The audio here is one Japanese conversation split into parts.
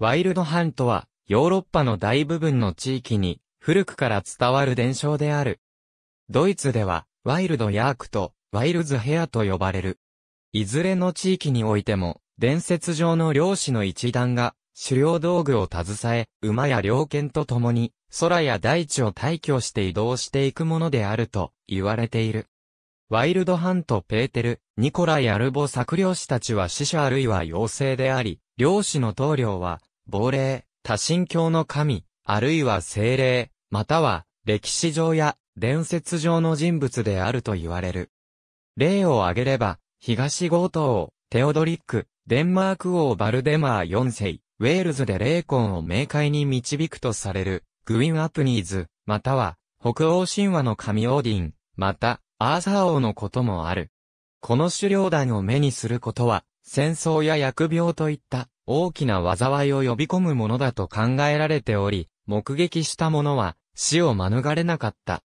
ワイルドハントは、ヨーロッパの大部分の地域に、古くから伝わる伝承である。ドイツでは、ワイルドヤークと、ワイルズヘアと呼ばれる。いずれの地域においても、伝説上の漁師の一団が、狩猟道具を携え、馬や猟犬と共に、空や大地を退去して移動していくものであると言われている。ワイルドハント・ペーテル、ニコライ・アルボ作漁師たちは死者あるいは妖精であり、漁師の棟梁は、亡霊、多神教の神、あるいは精霊、または、歴史上や伝説上の人物であると言われる。例を挙げれば、東強盗王、テオドリック、デンマーク王バルデマー4世、ウェールズで霊魂を冥界に導くとされる、グウィン・アプニーズ、または、北欧神話の神オーディン、また、アーサー王のこともある。この狩猟団を目にすることは、戦争や疫病といった大きな災いを呼び込むものだと考えられており、目撃した者は死を免れなかった。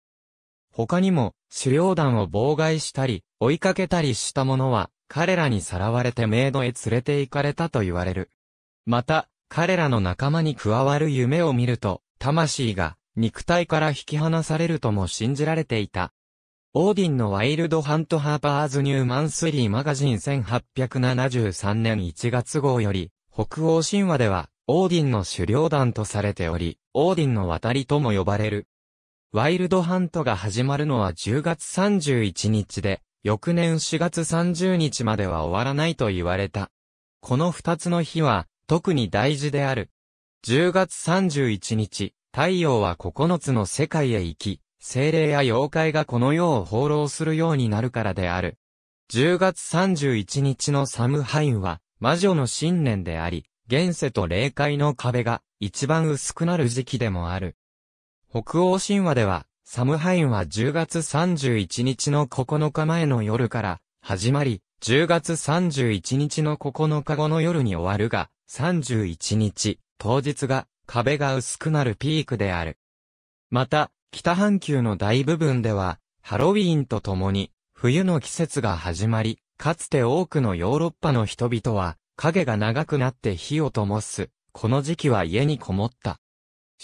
他にも、狩猟団を妨害したり、追いかけたりした者は、彼らにさらわれてメイドへ連れて行かれたと言われる。また、彼らの仲間に加わる夢を見ると、魂が肉体から引き離されるとも信じられていた。オーディンのワイルドハントハーパーズニューマンスリーマガジン1873年1月号より、北欧神話では、オーディンの狩猟団とされており、オーディンの渡りとも呼ばれる。ワイルドハントが始まるのは10月31日で、翌年4月30日までは終わらないと言われた。この二つの日は、特に大事である。10月31日、太陽は9つの世界へ行き、精霊や妖怪がこの世を放浪するようになるからである。10月31日のサムハインは、魔女の新年であり、現世と霊界の壁が一番薄くなる時期でもある。北欧神話では、サムハインは10月31日の9日前の夜から始まり、10月31日の9日後の夜に終わるが、31日、当日が、壁が薄くなるピークである。また、北半球の大部分では、ハロウィーンとともに、冬の季節が始まり、かつて多くのヨーロッパの人々は、影が長くなって火を灯す。この時期は家にこもった。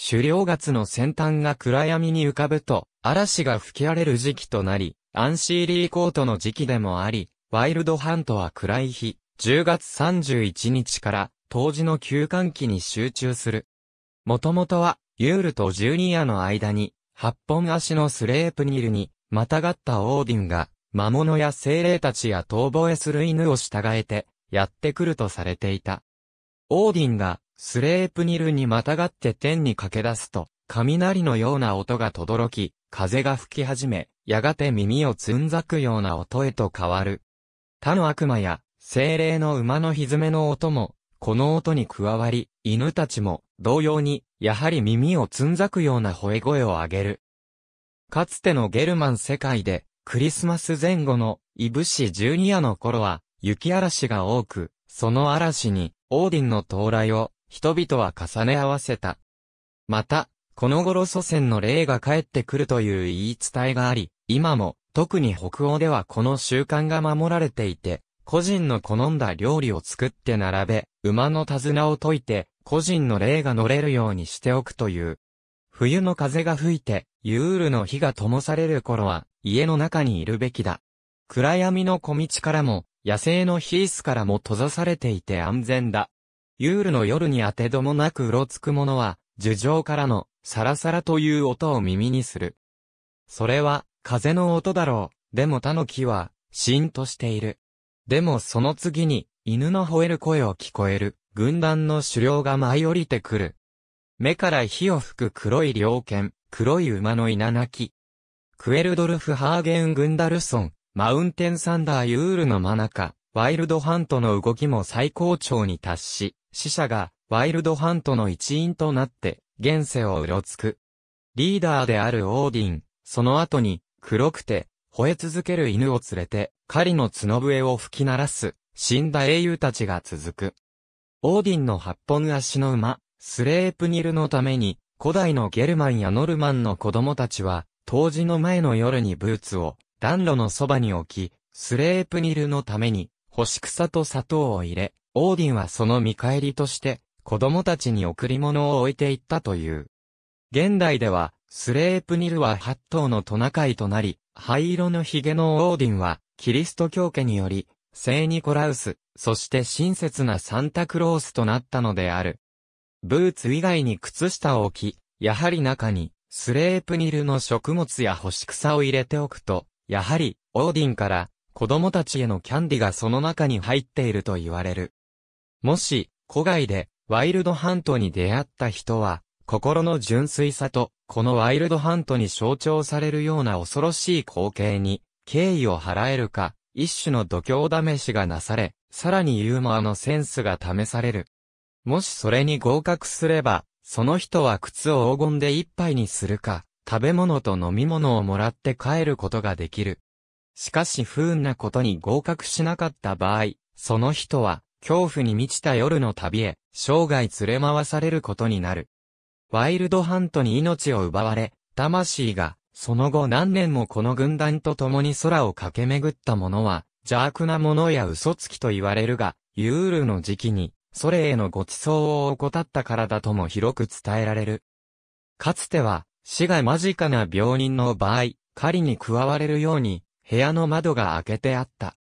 狩猟月の先端が暗闇に浮かぶと、嵐が吹き荒れる時期となり、アンシーリーコートの時期でもあり、ワイルドハントは暗い日、10月31日から当時の休館期に集中する。もともとは、ユールとジュニアの間に、八本足のスレープニルに、またがったオーディンが、魔物や精霊たちや遠吠えする犬を従えて、やってくるとされていた。オーディンが、スレープニルにまたがって天に駆け出すと、雷のような音が轟き、風が吹き始め、やがて耳をつんざくような音へと変わる。他の悪魔や、精霊の馬の蹄の音も、この音に加わり、犬たちも、同様に、やはり耳をつんざくような吠え声を上げる。かつてのゲルマン世界で、クリスマス前後の、イブシジュニアの頃は、雪嵐が多く、その嵐に、オーディンの到来を、人々は重ね合わせた。また、この頃祖先の霊が帰ってくるという言い伝えがあり、今も、特に北欧ではこの習慣が守られていて、個人の好んだ料理を作って並べ、馬の手綱を解いて、個人の霊が乗れるようにしておくという。冬の風が吹いて、ユールの火が灯される頃は、家の中にいるべきだ。暗闇の小道からも、野生のヒースからも閉ざされていて安全だ。ユールの夜に当てどもなくうろつく者は、樹上からの、サラサラという音を耳にする。それは、風の音だろう。でも他の木は、シーンとしている。でもその次に、犬の吠える声を聞こえる、軍団の狩猟が舞い降りてくる。目から火を吹く黒い猟犬、黒い馬の稲鳴き。クエルドルフ・ハーゲン・グンダルソン、マウンテン・サンダー・ユールの真中、ワイルドハントの動きも最高潮に達し、死者が、ワイルドハントの一員となって、現世をうろつく。リーダーであるオーディン、その後に、黒くて、吠え続ける犬を連れて、狩りの角笛を吹き鳴らす、死んだ英雄たちが続く。オーディンの八本足の馬、スレープニルのために、古代のゲルマンやノルマンの子供たちは、当時の前の夜にブーツを暖炉のそばに置き、スレープニルのために、干し草と砂糖を入れ、オーディンはその見返りとして、子供たちに贈り物を置いていったという。現代では、スレープニルは八頭のトナカイとなり、灰色の髭のオーディンは、キリスト教家により、聖ニコラウス、そして親切なサンタクロースとなったのである。ブーツ以外に靴下を置き、やはり中に、スレープニルの食物や干し草を入れておくと、やはり、オーディンから、子供たちへのキャンディがその中に入っていると言われる。もし、古外で、ワイルドハントに出会った人は、心の純粋さと、このワイルドハントに象徴されるような恐ろしい光景に、敬意を払えるか、一種の度胸試しがなされ、さらにユーモアのセンスが試される。もしそれに合格すれば、その人は靴を黄金で一杯にするか、食べ物と飲み物をもらって帰ることができる。しかし不運なことに合格しなかった場合、その人は、恐怖に満ちた夜の旅へ、生涯連れ回されることになる。ワイルドハントに命を奪われ、魂が、その後何年もこの軍団と共に空を駆け巡った者は、邪悪な者や嘘つきと言われるが、ユールの時期に、それへのご馳走を怠ったからだとも広く伝えられる。かつては、死が間近な病人の場合、狩りに加われるように、部屋の窓が開けてあった。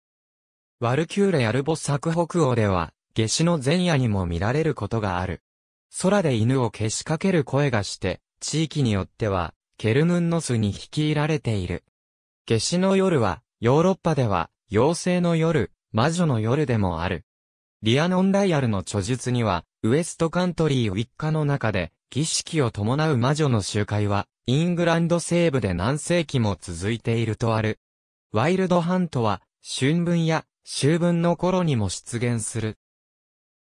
ワルキューレ・アルボ作北欧では、夏至の前夜にも見られることがある。空で犬をけしかける声がして、地域によっては、ケルヌンノスに率いられている。夏至の夜は、ヨーロッパでは、妖精の夜、魔女の夜でもある。リアノンダイアルの著述には、ウエストカントリーウィッカの中で、儀式を伴う魔女の集会は、イングランド西部で何世紀も続いているとある。ワイルドハントは、春分や秋分の頃にも出現する。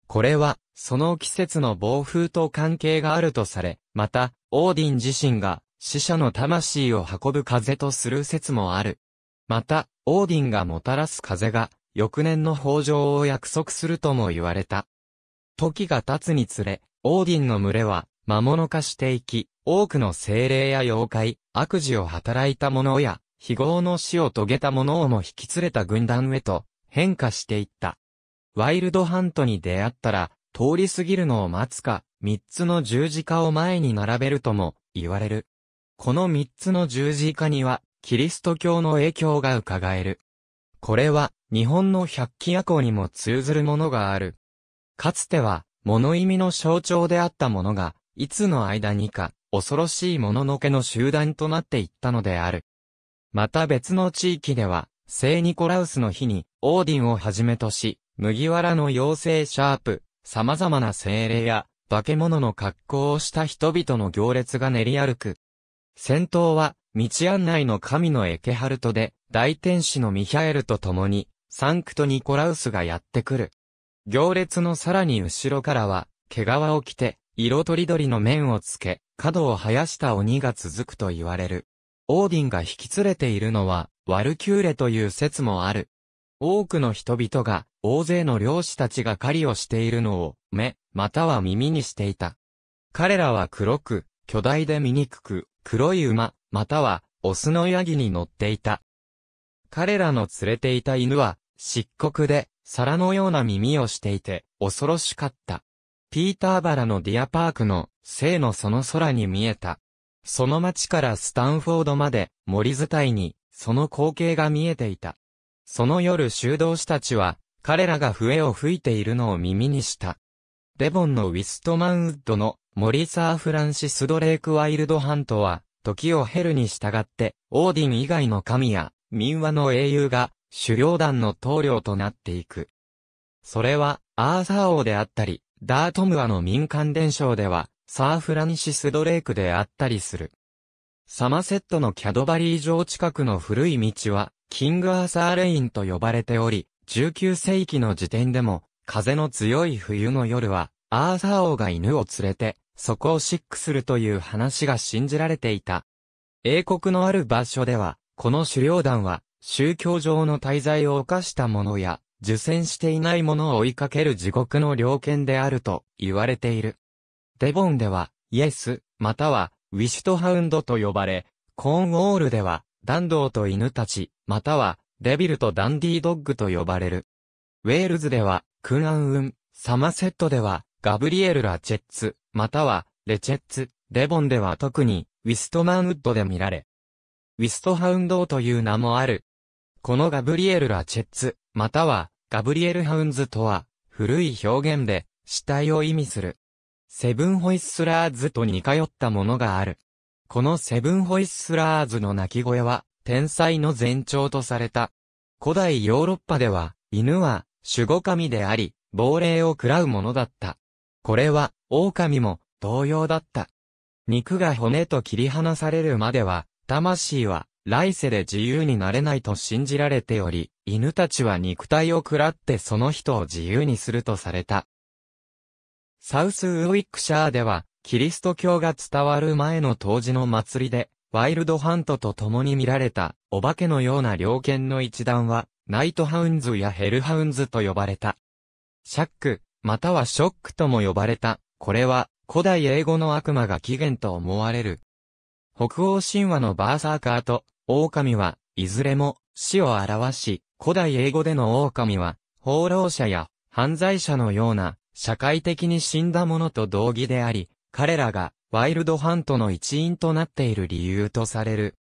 これは、その季節の暴風と関係があるとされ、また、オーディン自身が死者の魂を運ぶ風とする説もある。また、オーディンがもたらす風が、翌年の豊穣を約束するとも言われた。時が経つにつれ、オーディンの群れは、魔物化していき、多くの精霊や妖怪、悪事を働いた者や、非業の死を遂げた者をも引き連れた軍団へと、変化していった。ワイルドハントに出会ったら、通り過ぎるのを待つか、三つの十字架を前に並べるとも言われる。この三つの十字架には、キリスト教の影響が伺える。これは、日本の百鬼夜行にも通ずるものがある。かつては、物意味の象徴であったものが、いつの間にか、恐ろしいもののけの集団となっていったのである。また別の地域では、聖ニコラウスの日に、オーディンをはじめとし、麦わらの妖精シャープ、様々な精霊や、化け物の格好をした人々の行列が練り歩く。先頭は、道案内の神のエケハルトで、大天使のミヒャエルと共に、サンクトニコラウスがやってくる。行列のさらに後ろからは、毛皮を着て、色とりどりの面をつけ、角を生やした鬼が続くと言われる。オーディンが引き連れているのは、ワルキューレという説もある。多くの人々が、大勢の漁師たちが狩りをしているのを、目、または耳にしていた。彼らは黒く、巨大で醜く、黒い馬、または、オスのヤギに乗っていた。彼らの連れていた犬は、漆黒で、皿のような耳をしていて、恐ろしかった。ピーターバラのディアパークの、生のその空に見えた。その町からスタンフォードまで、森伝いに、その光景が見えていた。その夜修道士たちは、彼らが笛を吹いているのを耳にした。デボンのウィストマンウッドの森サー・フランシス・ドレーク・ワイルドハントは、時を経るに従って、オーディン以外の神や民話の英雄が狩猟団の頭領となっていく。それは、アーサー王であったり、ダートムアの民間伝承では、サー・フランシス・ドレークであったりする。サマセットのキャドバリー城近くの古い道は、キングアーサーレインと呼ばれており、19世紀の時点でも、風の強い冬の夜は、アーサー王が犬を連れて、そこを疾駆するという話が信じられていた。英国のある場所では、この狩猟団は、宗教上の滞在を犯した者や、受戦していない者を追いかける地獄の猟犬であると言われている。デボンでは、イエス、または、ウィシュトハウンドと呼ばれ、コーンウォールでは、ダンドーと犬たち、または、デビルとダンディードッグと呼ばれる。ウェールズでは、クンアンウン、サマセットでは、ガブリエル・ラチェッツ、または、レチェッツ、デボンでは特に、ウィストマンウッドで見られ、ウィストハウンドという名もある。このガブリエル・ラチェッツ、または、ガブリエル・ハウンズとは、古い表現で、死体を意味する。セブンホイッスラーズと似通ったものがある。このセブンホイッスラーズの鳴き声は、天才の前兆とされた。古代ヨーロッパでは、犬は、守護神であり、亡霊を喰らうものだった。これは、狼も、同様だった。肉が骨と切り離されるまでは、魂は、来世で自由になれないと信じられており、犬たちは肉体を食らってその人を自由にするとされた。サウスウィックシャーでは、キリスト教が伝わる前の当時の祭りで、ワイルドハントと共に見られた、お化けのような猟犬の一団は、ナイトハウンズやヘルハウンズと呼ばれた。シャック、またはショックとも呼ばれた。これは、古代英語の悪魔が起源と思われる。北欧神話のバーサーカーと、狼は、いずれも、死を表し、古代英語での狼は、放浪者や、犯罪者のような、社会的に死んだ者と同義であり、彼らが、ワイルドハントの一員となっている理由とされる。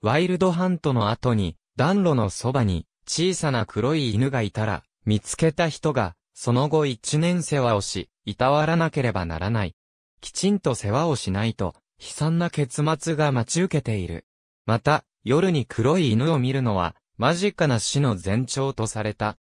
ワイルドハントの後に、暖炉のそばに、小さな黒い犬がいたら、見つけた人が、その後一年世話をし、いたわらなければならない。きちんと世話をしないと、悲惨な結末が待ち受けている。また、夜に黒い犬を見るのは、間近な死の前兆とされた。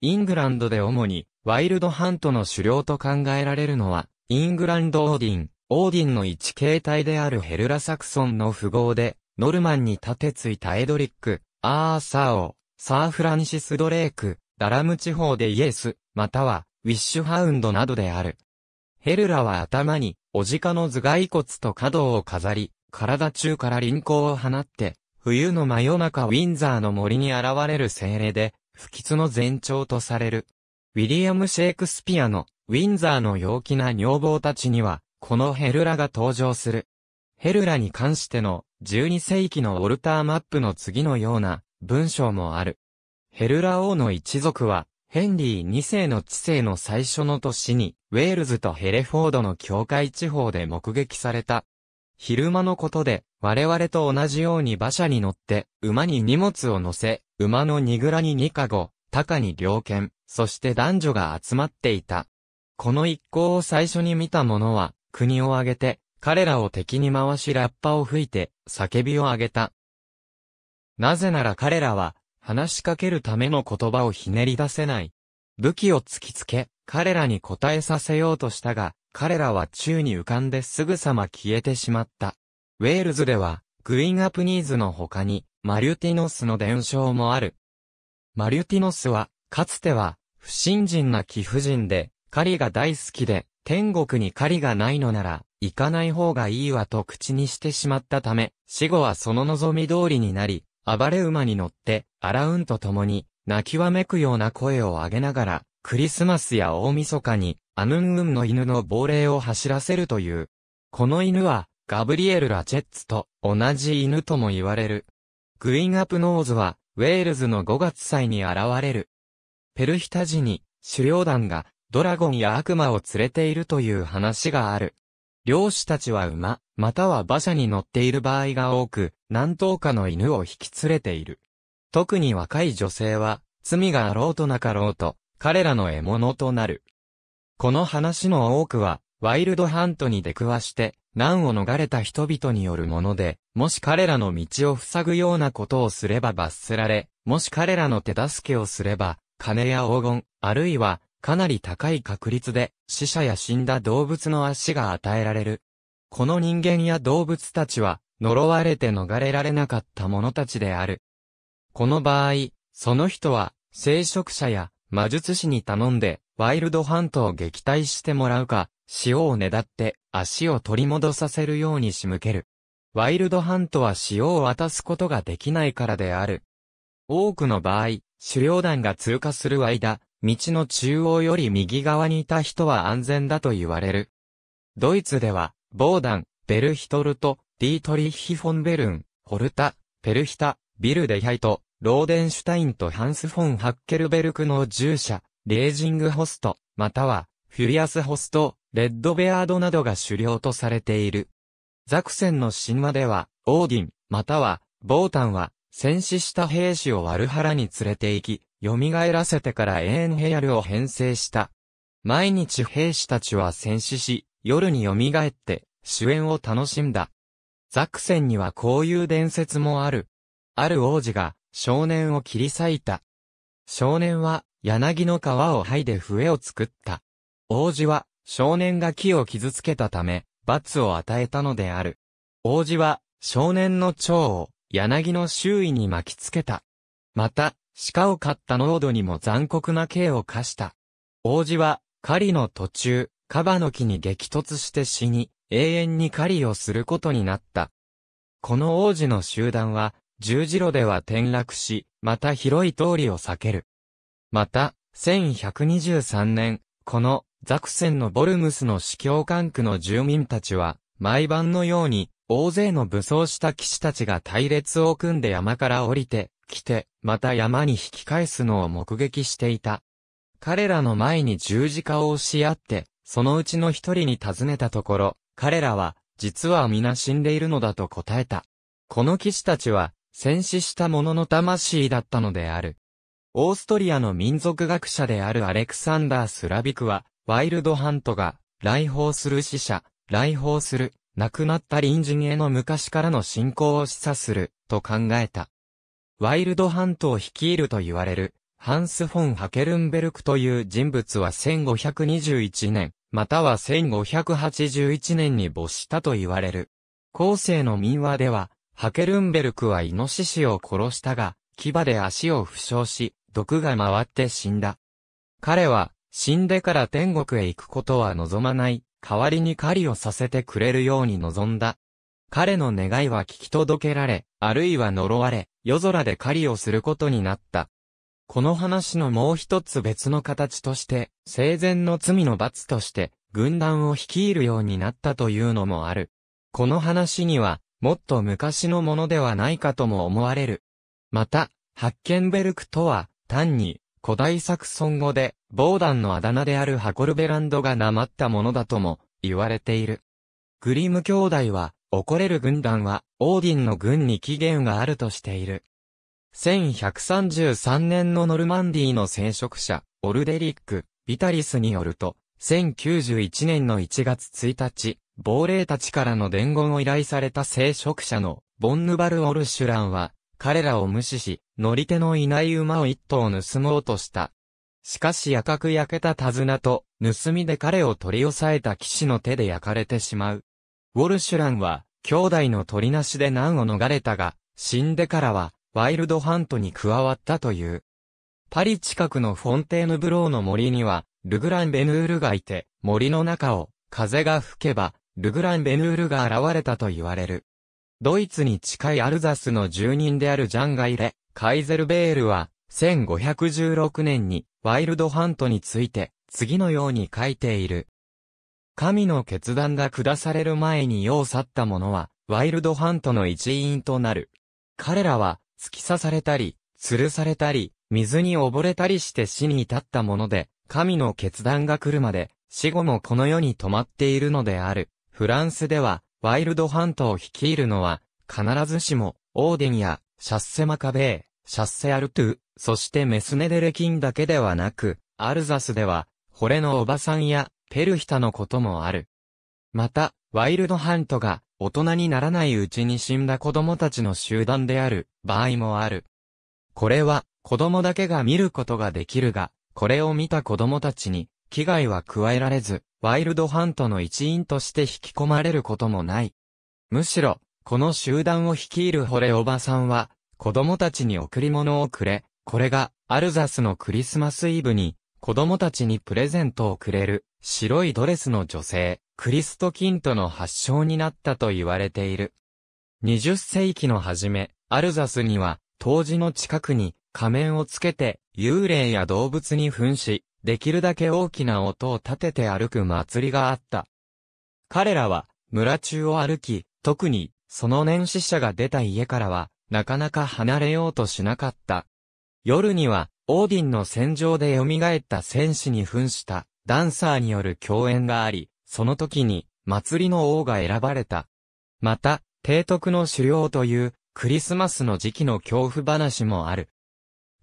イングランドで主に、ワイルドハントの狩猟と考えられるのは、イングランドオーディン、オーディンの一形態であるヘルラサクソンの富豪で、ノルマンに立てついたエドリック、アーサー王、サーフランシス・ドレーク、ダラム地方でイエス、または、ウィッシュハウンドなどである。ヘルラは頭に、おじかの頭蓋骨と角を飾り、体中から輪行を放って、冬の真夜中ウィンザーの森に現れる精霊で、不吉の前兆とされる。ウィリアム・シェイクスピアの、ウィンザーの陽気な女房たちには、このヘルラが登場する。ヘルラに関しての、12世紀のウォルターマップの次のような、文章もある。ヘルラ王の一族は、ヘンリー2世の治世の最初の年に、ウェールズとヘレフォードの境界地方で目撃された。昼間のことで、我々と同じように馬車に乗って、馬に荷物を乗せ、馬の荷蔵に2カゴ、高に猟犬、そして男女が集まっていた。この一行を最初に見た者は、国を挙げて、彼らを敵に回しラッパを吹いて、叫びを上げた。なぜなら彼らは、話しかけるための言葉をひねり出せない。武器を突きつけ、彼らに答えさせようとしたが、彼らは宙に浮かんですぐさま消えてしまった。ウェールズでは、グインアプニーズの他に、マリュティノスの伝承もある。マリュティノスは、かつては、不信心な貴婦人で、狩りが大好きで、天国に狩りがないのなら、行かない方がいいわと口にしてしまったため、死後はその望み通りになり、暴れ馬に乗って、アラウンと共に、泣きわめくような声を上げながら、クリスマスや大晦日に、アヌンウンの犬の亡霊を走らせるという。この犬は、ガブリエル・ラチェッツと同じ犬とも言われる。グインアプノーズは、ウェールズの5月祭に現れる。ペルヒタ時に、狩猟団が、ドラゴンや悪魔を連れているという話がある。漁師たちは馬、または馬車に乗っている場合が多く、何頭かの犬を引き連れている。特に若い女性は、罪があろうとなかろうと、彼らの獲物となる。この話の多くは、ワイルドハントに出くわして、難を逃れた人々によるもので、もし彼らの道を塞ぐようなことをすれば罰せられ、もし彼らの手助けをすれば、金や黄金、あるいは、かなり高い確率で、死者や死んだ動物の足が与えられる。この人間や動物たちは、呪われて逃れられなかった者たちである。この場合、その人は、聖職者や魔術師に頼んで、ワイルドハントを撃退してもらうか、塩をねだって足を取り戻させるように仕向ける。ワイルドハントは塩を渡すことができないからである。多くの場合、狩猟団が通過する間、道の中央より右側にいた人は安全だと言われる。ドイツでは、ボーダン、ベルヒトルト、ディートリッヒ・フォン・ベルン、ホルタ、ペルヒタ、ビルデヒャイト、ローデンシュタインとハンス・フォン・ハッケルベルクの従者、レージングホスト、または、フュリアスホスト、レッドベアードなどが狩猟とされている。ザクセンの神話では、オーディン、または、ボータンは、戦死した兵士をワルハラに連れて行き、蘇らせてから永遠ヘアルを編成した。毎日兵士たちは戦死し、夜に蘇って、主演を楽しんだ。ザクセンにはこういう伝説もある。ある王子が少年を切り裂いた。少年は柳の皮を剥いで笛を作った。王子は少年が木を傷つけたため罰を与えたのである。王子は少年の蝶を柳の周囲に巻きつけた。また、鹿を飼った濃度にも残酷な刑を課した。王子は狩りの途中、カバの木に激突して死に、永遠に狩りをすることになった。この王子の集団は、十字路では転落し、また広い通りを避ける。また、1123年、このザクセンのボルムスの司教管区の住民たちは、毎晩のように、大勢の武装した騎士たちが隊列を組んで山から降りて、来て、また山に引き返すのを目撃していた。彼らの前に十字架を押し合って、そのうちの一人に尋ねたところ、彼らは、実は皆死んでいるのだと答えた。この騎士たちは、戦死した者の魂だったのである。オーストリアの民族学者であるアレクサンダー・スラビクは、ワイルドハントが、来訪する死者、来訪する、亡くなった隣人への昔からの信仰を示唆する、と考えた。ワイルドハントを率いると言われる、ハンス・フォン・ハケルンベルクという人物は1521年、または1581年に没したと言われる。後世の民話では、ハケルンベルクはイノシシを殺したが、牙で足を負傷し、毒が回って死んだ。彼は、死んでから天国へ行くことは望まない、代わりに狩りをさせてくれるように望んだ。彼の願いは聞き届けられ、あるいは呪われ、夜空で狩りをすることになった。この話のもう一つ別の形として、生前の罪の罰として、軍団を率いるようになったというのもある。この話には、もっと昔のものではないかとも思われる。また、ハッケンベルクとは、単に、古代サクソン語で、ボーダンのあだ名であるハコルベランドがなまったものだとも、言われている。グリム兄弟は、怒れる軍団は、オーディンの軍に起源があるとしている。1133年のノルマンディの聖職者、オルデリック・ビタリスによると、1091年の1月1日、亡霊たちからの伝言を依頼された聖職者のボンヌバル・オルシュランは、彼らを無視し、乗り手のいない馬を一頭盗もうとした。しかし赤く焼けた手綱と、盗みで彼を取り押さえた騎士の手で焼かれてしまう。ウォルシュランは、兄弟の取りなしで難を逃れたが、死んでからは、ワイルドハントに加わったという。パリ近くのフォンテーヌブローの森には、ルグラン・ベヌールがいて、森の中を、風が吹けば、ルグラン・ベヌールが現れたと言われる。ドイツに近いアルザスの住人であるジャンガイレ、カイゼルベールは、1516年に、ワイルドハントについて、次のように書いている。神の決断が下される前に世を去った者は、ワイルドハントの一員となる。彼らは、突き刺されたり、吊るされたり、水に溺れたりして死に至ったもので、神の決断が来るまで、死後もこの世に止まっているのである。フランスでは、ワイルドハントを率いるのは、必ずしも、オーディンや、シャッセマカベー、シャッセアルトゥ、そしてメスネデレキンだけではなく、アルザスでは、ホレのおばさんや、ペルヒタのこともある。また、ワイルドハントが、大人にならないうちに死んだ子供たちの集団である場合もある。これは子供だけが見ることができるが、これを見た子供たちに危害は加えられず、ワイルドハントの一員として引き込まれることもない。むしろ、この集団を率いるホレおばさんは、子供たちに贈り物をくれ、これがアルザスのクリスマスイブに子供たちにプレゼントをくれる白いドレスの女性、クリストキントの発祥になったと言われている。20世紀の初め、アルザスには、当時の近くに仮面をつけて幽霊や動物に扮し、できるだけ大きな音を立てて歩く祭りがあった。彼らは村中を歩き、特にその年死者が出た家からは、なかなか離れようとしなかった。夜には、オーディンの戦場で蘇った戦士に扮したダンサーによる共演があり、その時に祭りの王が選ばれた。また、提督の狩猟というクリスマスの時期の恐怖話もある。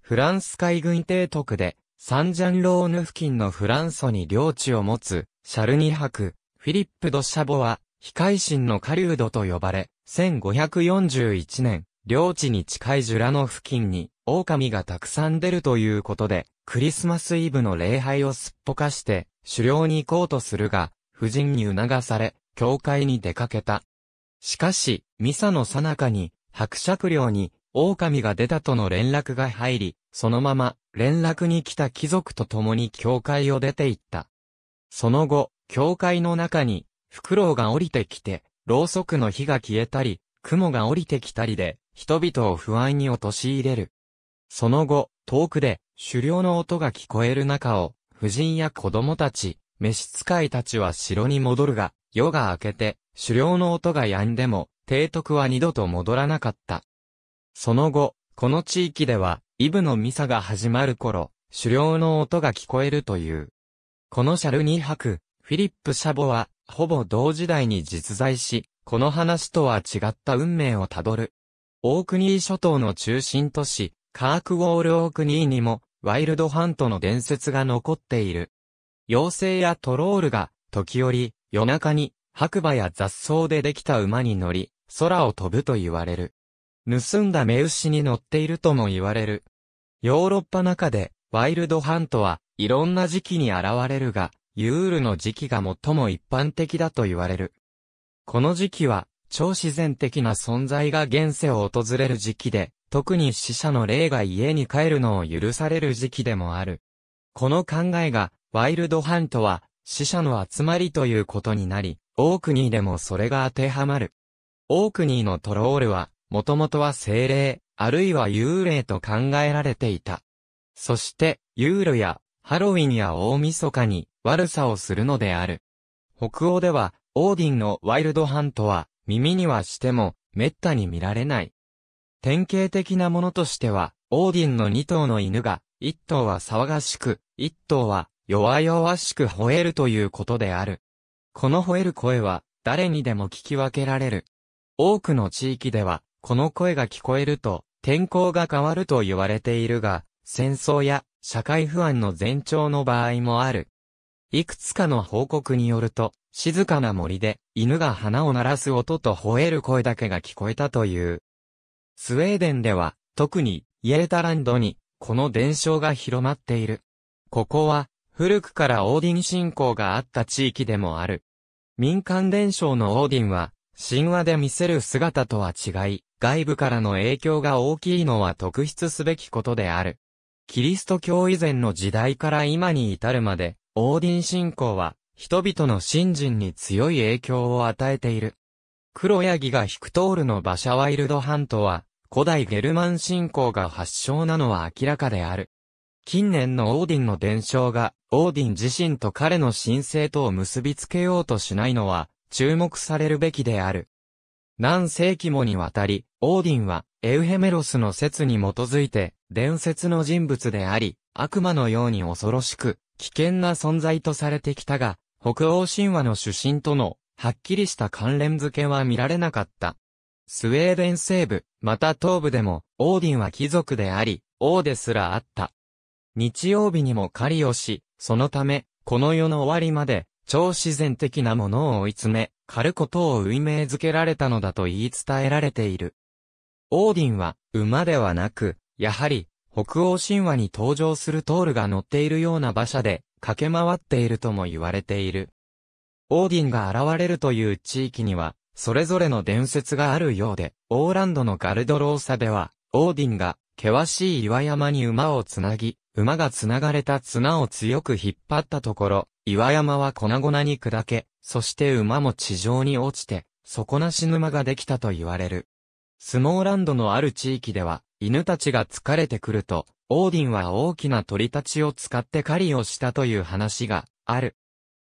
フランス海軍提督で、サンジャンローヌ付近のフランソに領地を持つ、シャルニハク、フィリップ・ド・シャボは、非海神の狩人と呼ばれ、1541年、領地に近いジュラの付近に、狼がたくさん出るということで、クリスマスイブの礼拝をすっぽかして、狩猟に行こうとするが、夫人に促され、教会に出かけた。しかし、ミサの最中に、伯爵領に、狼が出たとの連絡が入り、そのまま、連絡に来た貴族と共に教会を出て行った。その後、教会の中に、フクロウが降りてきて、ろうそくの火が消えたり、雲が降りてきたりで、人々を不安に陥れる。その後、遠くで、狩猟の音が聞こえる中を、婦人や子供たち、召使いたちは城に戻るが、夜が明けて、狩猟の音が止んでも、提督は二度と戻らなかった。その後、この地域では、イブのミサが始まる頃、狩猟の音が聞こえるという。このシャルニー博、フィリップ・シャボは、ほぼ同時代に実在し、この話とは違った運命をたどる。オークニー諸島の中心都市、カークウォールオークニーにも、ワイルドハントの伝説が残っている。妖精やトロールが、時折、夜中に、白馬や雑草でできた馬に乗り、空を飛ぶと言われる。盗んだ目牛に乗っているとも言われる。ヨーロッパ中で、ワイルドハントは、いろんな時期に現れるが、ユールの時期が最も一般的だと言われる。この時期は、超自然的な存在が現世を訪れる時期で、特に死者の霊が家に帰るのを許される時期でもある。この考えが、ワイルドハントは、死者の集まりということになり、オークニーでもそれが当てはまる。オークニーのトロールは、もともとは精霊、あるいは幽霊と考えられていた。そして、ユールや、ハロウィンや大晦日に、悪さをするのである。北欧では、オーディンのワイルドハントは、耳にはしても、滅多に見られない。典型的なものとしては、オーディンの2頭の犬が、1頭は騒がしく、1頭は弱々しく吠えるということである。この吠える声は、誰にでも聞き分けられる。多くの地域では、この声が聞こえると、天候が変わると言われているが、戦争や社会不安の前兆の場合もある。いくつかの報告によると、静かな森で犬が鼻を鳴らす音と吠える声だけが聞こえたという。スウェーデンでは、特に、イエータランドに、この伝承が広まっている。ここは、古くからオーディン信仰があった地域でもある。民間伝承のオーディンは、神話で見せる姿とは違い、外部からの影響が大きいのは特筆すべきことである。キリスト教以前の時代から今に至るまで、オーディン信仰は、人々の信心に強い影響を与えている。黒ヤギがヒクトールの馬車ワイルドハントは、古代ゲルマン信仰が発祥なのは明らかである。近年のオーディンの伝承が、オーディン自身と彼の神聖とを結びつけようとしないのは、注目されるべきである。何世紀もにわたり、オーディンは、エウヘメロスの説に基づいて、伝説の人物であり、悪魔のように恐ろしく、危険な存在とされてきたが、北欧神話の主神との、はっきりした関連付けは見られなかった。スウェーデン西部、また東部でも、オーディンは貴族であり、王ですらあった。日曜日にも狩りをし、そのため、この世の終わりまで、超自然的なものを追い詰め、狩ることを運命づけられたのだと言い伝えられている。オーディンは、馬ではなく、やはり、北欧神話に登場するトールが乗っているような馬車で、駆け回っているとも言われている。オーディンが現れるという地域には、それぞれの伝説があるようで、オーランドのガルドローサでは、オーディンが、険しい岩山に馬をつなぎ、馬がつながれた綱を強く引っ張ったところ、岩山は粉々に砕け、そして馬も地上に落ちて、底なし沼ができたと言われる。スモーランドのある地域では、犬たちが疲れてくると、オーディンは大きな鳥たちを使って狩りをしたという話がある。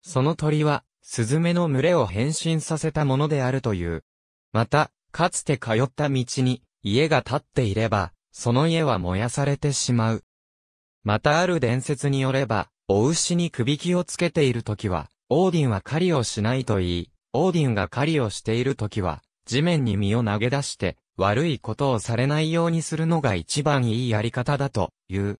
その鳥は、スズメの群れを変身させたものであるという。また、かつて通った道に家が建っていれば、その家は燃やされてしまう。またある伝説によれば、お牛に首輝をつけている時は、オーディンは狩りをしないと言い、オーディンが狩りをしている時は、地面に身を投げ出して、悪いことをされないようにするのが一番いいやり方だという。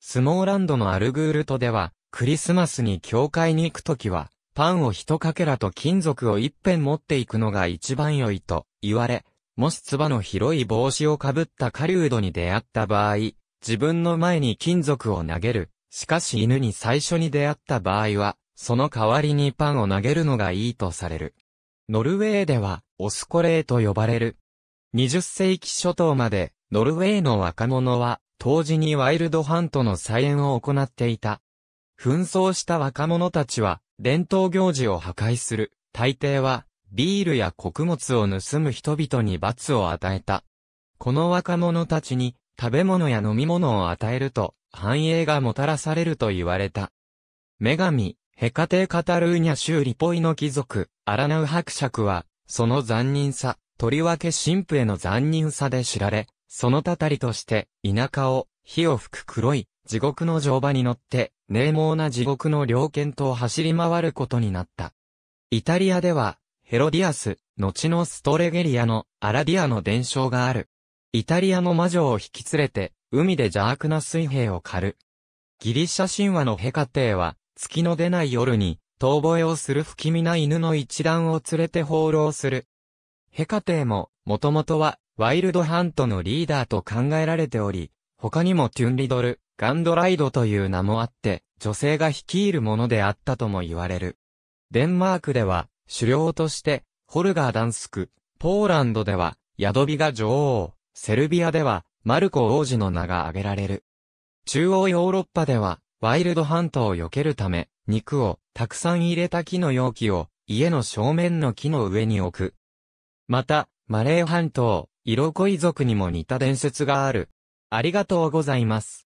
スモーランドのアルグールトでは、クリスマスに教会に行くときは、パンを一かけらと金属を一辺持っていくのが一番良いと言われ、もし唾の広い帽子をかぶった狩人に出会った場合、自分の前に金属を投げる。しかし犬に最初に出会った場合は、その代わりにパンを投げるのがいいとされる。ノルウェーでは、オスコレーと呼ばれる。20世紀初頭まで、ノルウェーの若者は、当時にワイルドハントの菜園を行っていた。紛争した若者たちは、伝統行事を破壊する。大抵は、ビールや穀物を盗む人々に罰を与えた。この若者たちに、食べ物や飲み物を与えると、繁栄がもたらされると言われた。女神、ヘカテカタルーニャ州リポイの貴族、アラナウ伯爵は、その残忍さ、とりわけ神父への残忍さで知られ、そのたたりとして、田舎を、火を吹く黒い、地獄の乗馬に乗って、名猛な地獄の猟犬と走り回ることになった。イタリアでは、ヘロディアス、後のストレゲリアのアラディアの伝承がある。イタリアの魔女を引き連れて、海で邪悪な水兵を狩る。ギリシャ神話のヘカテーは、月の出ない夜に、遠吠えをする不気味な犬の一団を連れて放浪する。ヘカテーも、もともとは、ワイルドハントのリーダーと考えられており、他にもテュンリドル、ガンドライドという名もあって、女性が率いるものであったとも言われる。デンマークでは、狩猟として、ホルガーダンスク、ポーランドでは、ヤドビが女王、セルビアでは、マルコ王子の名が挙げられる。中央ヨーロッパでは、ワイルドハントを避けるため、肉をたくさん入れた木の容器を家の正面の木の上に置く。また、マレー半島、イロコイ族にも似た伝説がある。ありがとうございます。